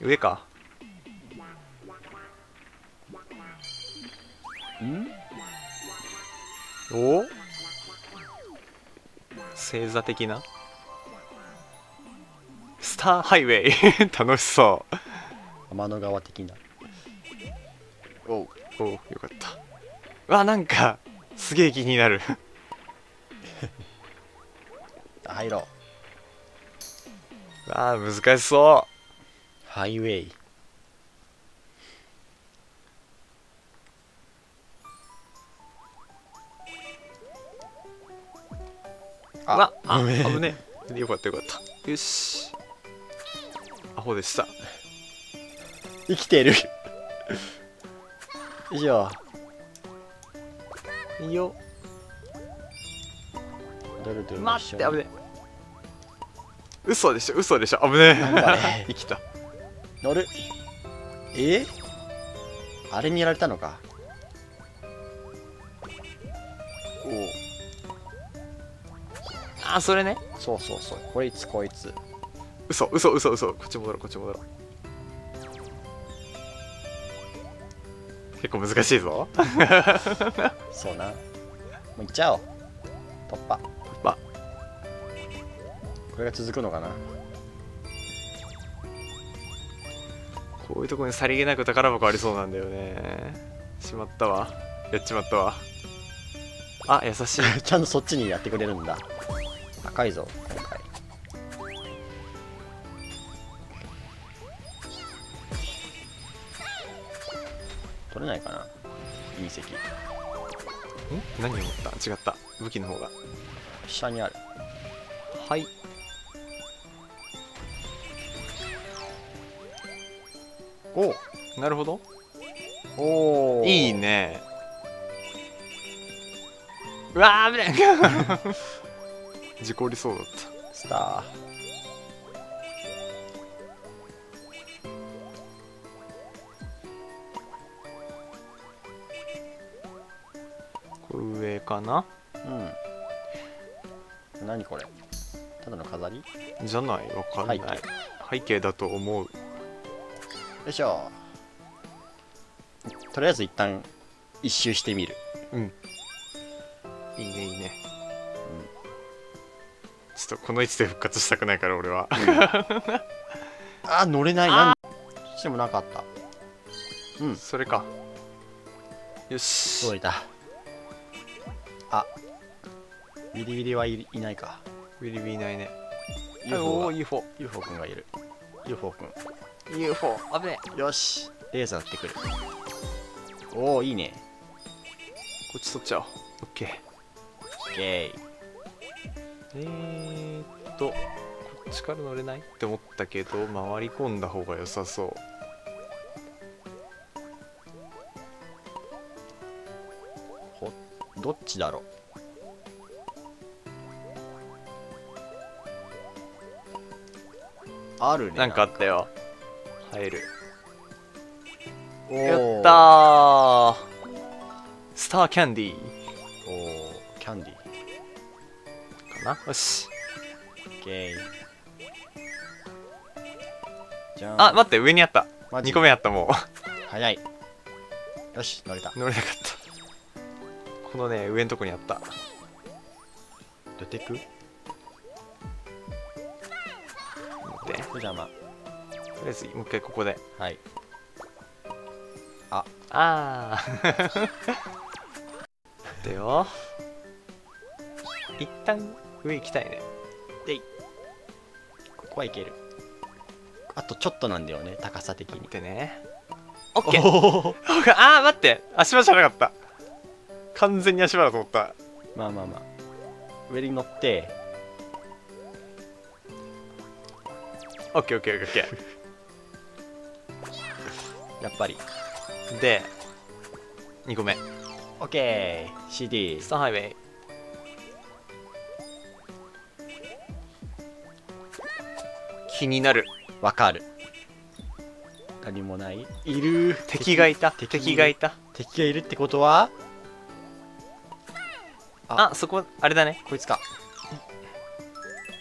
上か。ん？お？星座的な？スターハイウェイ楽しそう。天の川的な。おうおおよかった。うわなんかすげえ気になる。入ろう。あー難しそハイウェイあごめん危ね。えよかったよかった。よし。アホでした。生きてる。以上。いいよ。ドルドル待って危ね。え嘘でしょ嘘でしょ。危ねえ。ね。生きた乗る。え？あれにやられたのか？お。おあそれね。そうそうそう。こいつこいつ。嘘嘘嘘嘘。こっち戻ろうこっち戻ろう。結構難しいぞ。そうな。もう行っちゃおう。突破。まあこれが続くのかな？こういうとこにさりげなく宝箱ありそうなんだよね。しまったわ。やっちまったわ。あ優しい。ちゃんとそっちにやってくれるんだ。高いぞ今回。取れないかな隕石。ん何を持った？違った。武器の方が。下にある。はいお。なるほど。お。ーいいね。うわー危ない。事故りそうだった。スタこれ上かな？ーうん。何これ？ただの飾り？よじゃないわかんない。背景。背景だと思ういしょ。とりあえず一旦一周してみる。うん。いいねいいね、ちょっとこの位置で復活したくないから俺は。あ乗れない。なんしてもなかった。うん。それか。よし。届いた。あ。ビリビリはいいないか。ウィリビーいないね。UFO おおが UFO UFO くんがいる。UFO くん UFO 危ねよし。レーザー撃ってくる。おおいいね。こっち取っちゃおう。オッケー。オッケえーっとこっちから乗れない？って思ったけど回り込んだ方が良さそう。ーほどっちだろう？あるねなんかあったよ入る。やったー。スターキャンディーおーキャンディーかな？よし。オッケーじゃん。あ待って上にあった。マジ？2個目あったも早い。よし乗れた。う乗れなかった。このね上のとこにあった。出てく？待って。とじゃあまりあえずもう一回ここで。あはい。あ。あでよ。一旦上行きたいね。ここはいける。あとちょっとなんだよね高さ的に。でね。オッケー。あー待って。足場じゃなかった。完全に足場だと思った。まあまあまあ。上に乗って。オッケーオッケーオッケーやっぱり。ーで2個目。OKCD スターハイウェイ。気になる。わかる。何もない。いる。敵がいた。敵敵がいた。敵がいるってことは？あ。あそこあれだね。こいつか。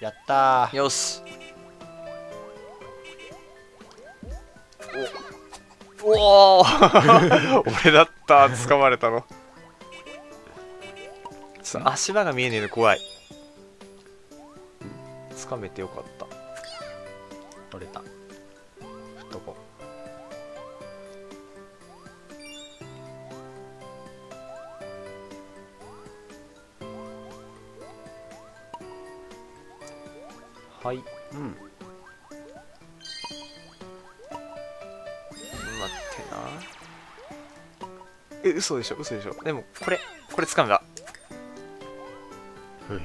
やったー。よし。おお 俺だった掴まれたの。ちょっと足場が見えねえの怖い。掴めてよかった。取れた。振っとこはい。ううんえ嘘でしょ嘘でしょ。でもこれこれ掴んだ。ふい。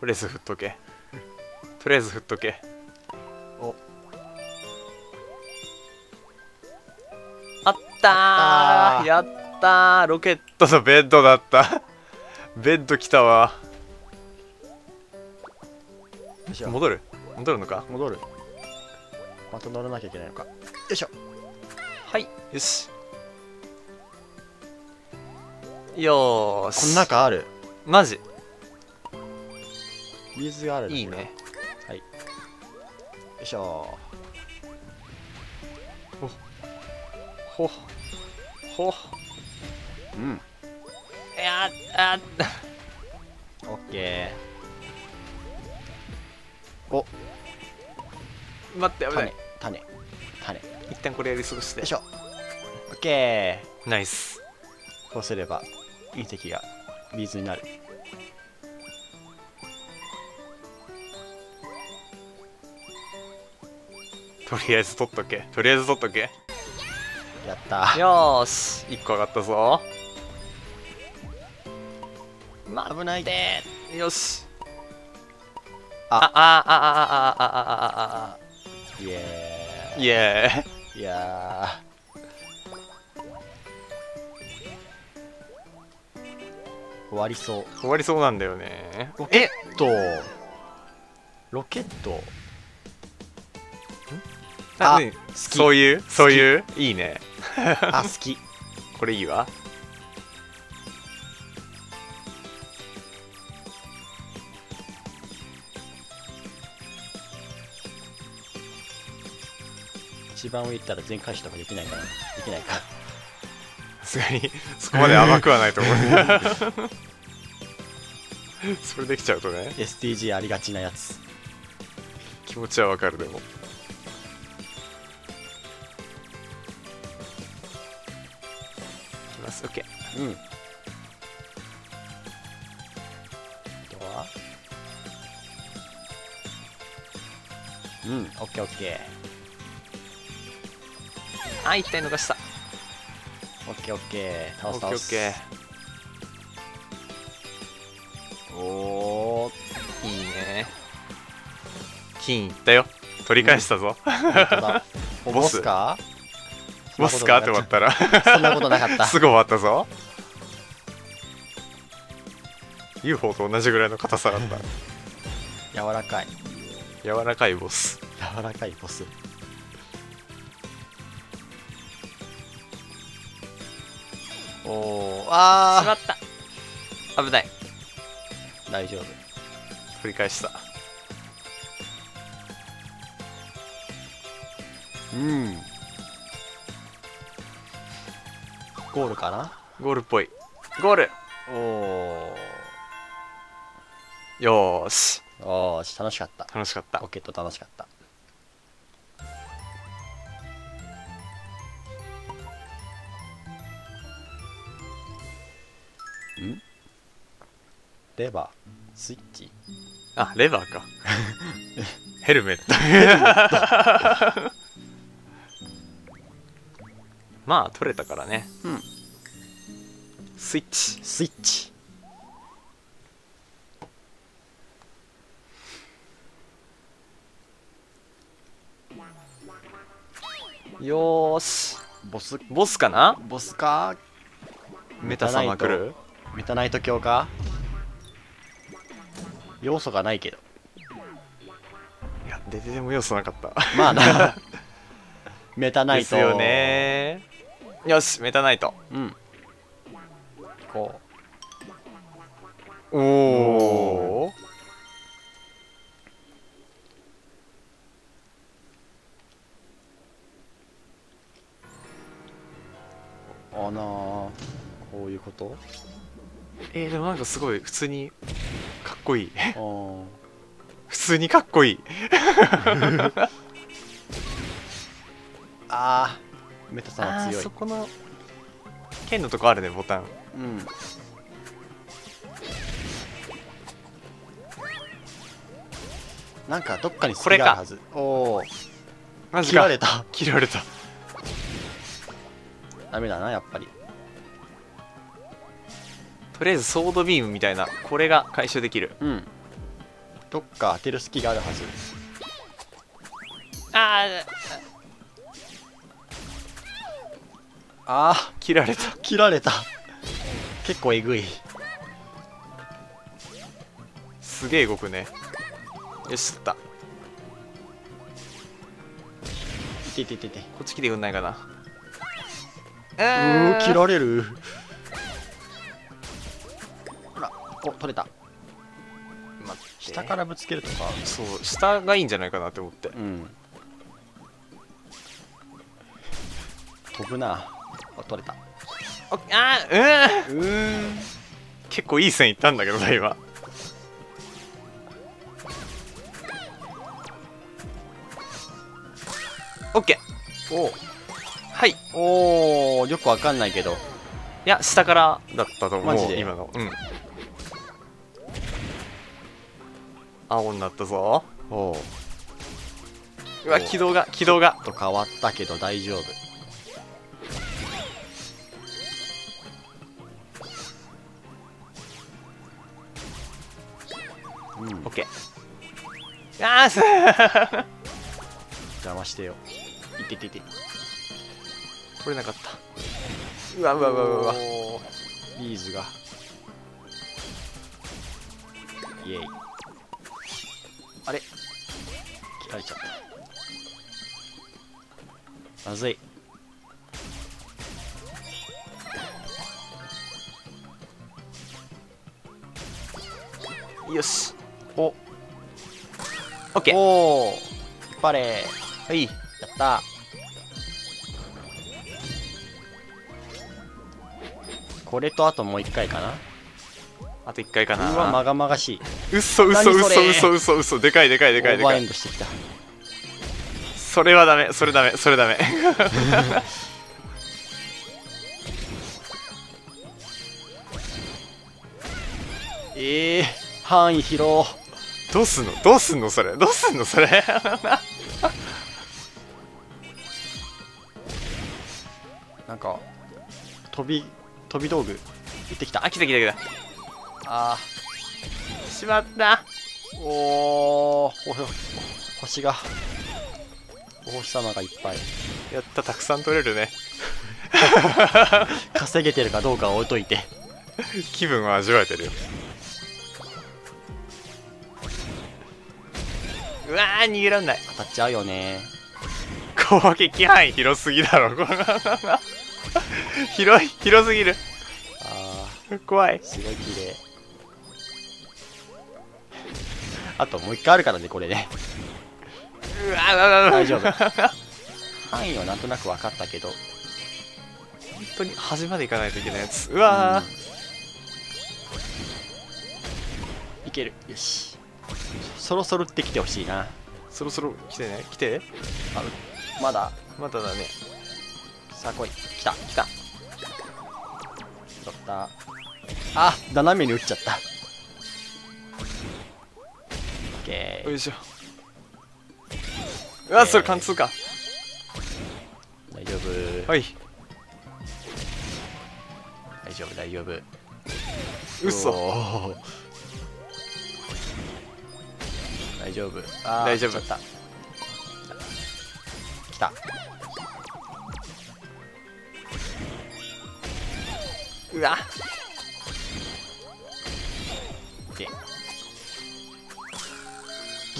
とりあえず振っとけ。とりあえず振っとけ。お。あったー。ー。やったー。ロケットのベッドだった。ベッド来たわ。戻る？戻るのか？戻る。また乗らなきゃいけないのか。よいしょはい。よし。よーし。この中ある？マジ？水があるいいね。よいしょ。ほ。ほ。うん。いやあオッケー。待って危ない。種種種。よ一旦これやり過ごして。いしょ。オッケナイス。ーこうすれば隕石が水になる。とりあえず取っとけ。とりあえず取っとけ。やった。よーし。1個上がったぞ。待危ないってよし。あ。あああああああああイエイエーイーイいやー。終わりそう。終わりそうなんだよね。ロケット。ロケット。ああねき。そういう？そういう？いいね。あ好き。これいいわ一番上行ったら全回収とかできないかなできないかさすがにそこまで甘くはないと思う。それできちゃうとね。STG ありがちなやつ。気持ちはわかるでも。いきます。OK うん。あとはうんオッケーオッケあ一体逃したーオッケーオッケーオッケー。オ倒す倒す。ッケおーーいいね。金いったよ。取り返したぞ、本当だ。お ボス。ボスか？ボスか？って思ったら。そんなことなかった。すぐ終わったぞ。UFO と同じぐらいの硬さだった。柔らかい。柔らかいボス。柔らかいボスおー。しあまった。危ない。ー大丈夫。取り返した。うん。ゴールかな？ゴールっぽい。ゴール。おおよーし。おーし楽しかった。楽しかった。ロケット楽しかったんレバー。スイッチ。あレバーか。ヘルメット。まあ取れたからね。うん。スイッチ。スイッチ。よーし。ボスボスかな？ボスか。メタ様来る？メタナイト教か？要素がないけど。いや出てでも要素なかった。まあな。メタナイト。ですよね。よしメタナイト。うん。こう。おおあなこういうこと？えー、でもなんかすごい普通にかっこいい。普通にかっこいい。あー。メタさんは強い。そこの剣のとこあるねボタン。うん。なんかどっかに隙があるはず。おお切られた。切られた。ダメだなやっぱりとりあえずソードビームみたいなこれが回収できる。うん。どっか当てる隙があるはず。あああ切られた。ー切られた。結構えぐい。すげえ動くね。よし取った。こいていていていて。っち来てくんないかな。うー。切られるお取れた。下からぶつけるとか。そう下がいいんじゃないかなって思って。うん。飛ぶな。あ取れた。おあーうん。うーん。結構いい線いったんだけどな今。オッケー。お。はい。いおーよくわかんないけど。や下からだったと思うマジで？今の。うん青になったぞ。おーうわお軌道が軌道が。と変わったけど大丈夫。うん。オッケー。あーす邪魔してよ。いててて。取れなかった。うわうわうわうわ。ビーズが。イエイ切られちゃった。まずい。よし。お。オッケー。おお引っ張れはい。やった。これとあともう一回かな。あと1回かうわまながまがしい嘘嘘嘘嘘嘘嘘。でかいでかいでかいでかい。エンドしてきた。それはダメ。それダメ。それダメ。ええ範囲広。どうすんの？どうすんの？それ。どうすんの？それ。なんか飛び飛び道具？行ってきた。あ来た来た来あたしまった。ーおーほほ星が。お星様がいっぱい。やったたくさん取れるね。稼げてるかどうかは置いといて。気分を味わえてるよ。うわー逃げらんない。当たっちゃうよね。攻撃範囲広すぎだろ。こ の広い広すぎる。あ怖い。ーすごい綺麗あともう一回あるからねこれね。うわ大丈夫。範囲はなんとなく分かったけど。本当に端まで行かないといけないやつ。うわー、いける。よし。そろそろってきてほしいな。そろそろ来てね？来て？あまだ。まだだね。さあ来い。来た。来た。取った。あ斜めに打っちゃったケーよいしょ。うわそれ貫通か。大丈夫。はい。大丈夫大丈夫。嘘。大丈夫。あー大丈夫。来ちゃった。来た。うわ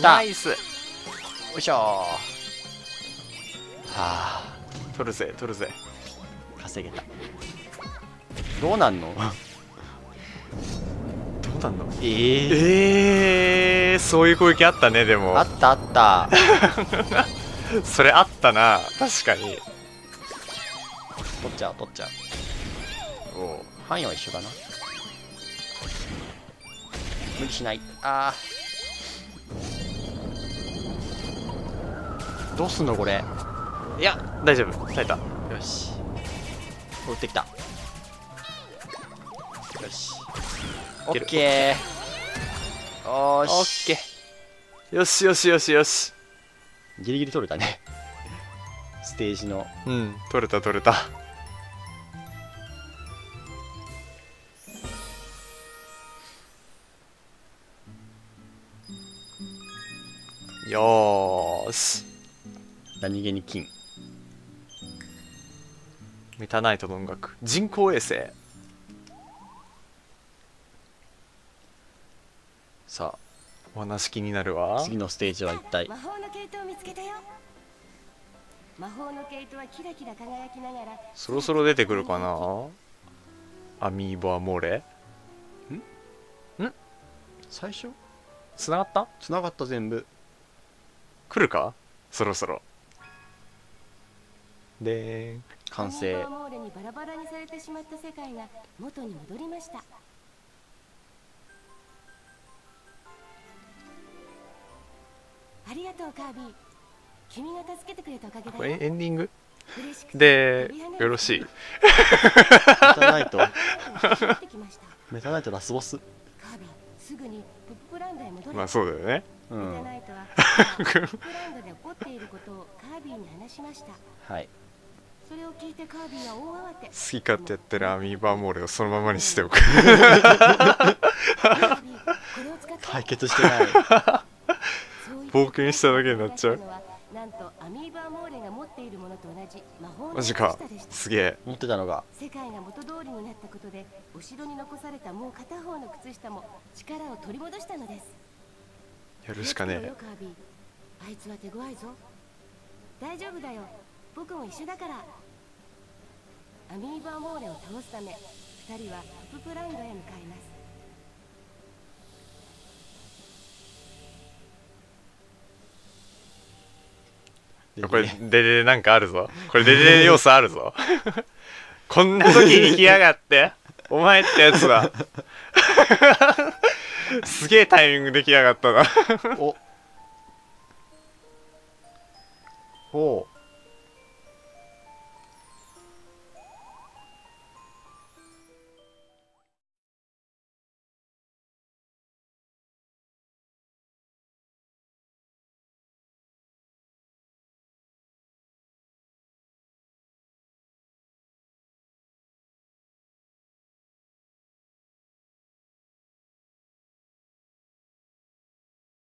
来た。よナイス。いしょ。ーはあ。取るぜ取るぜ。稼げた。どうなんの？どうなんの？えー、えー、そういう攻撃あったねでも。あったあった。それあったな確かに。取っちゃう取っちゃう。と範囲は一緒だな。無理しない。あーどうすんのこれ？いや大丈夫。耐えた。よし。打ってきた。よし。オッケー。おー。しオッケー。よしよしよしよし。ギリギリ取れたね。ステージの。うん取れた取れた。よーし何気に金。メタナイトの音楽人工衛星。さあお話気になるわ。次のステージは一体。魔法の毛糸を見つけたよ。魔法の毛糸はキラキラ輝きながらそろそろ出てくるかな？アミーボアモーレ最初？つながった？つながった全部。来るか？そろそろで完成。モーレにバラバラにされてしまった世界が元に戻りました。ありがとうカービィ。君が助けてくれたおかげだよ。エンディング？嬉しくてでよろしい。メタナイトメタナイトラスボス。カービィすぐにプップランドへ戻れ。まあそうだよね。うメタんナイトは。プップランドで起こっていることをカービィに話しました。はい好き勝手やってるアミーバーモーレをそのままにしておく。カービィこれを使って対決してない。冒険しただけになっちゃう。なんとアミーバーモーレが持っているものと同じ魔法のマジか。靴下でした。すげえ。持ってたのが世界が元通りになったことでお城に残されたもう片方の靴下も力を取り戻したのです。やるしかねえ。あいつは手強いぞ。大丈夫だよ。僕も一緒だからアミーバーモーレを倒すため二人はププランドへ向かいます。これデレレなんかあるぞ。これデレレ要素あるぞ。こんな時に来やがってお前ってやつだ。すげえタイミングで来やがったな。お。ほ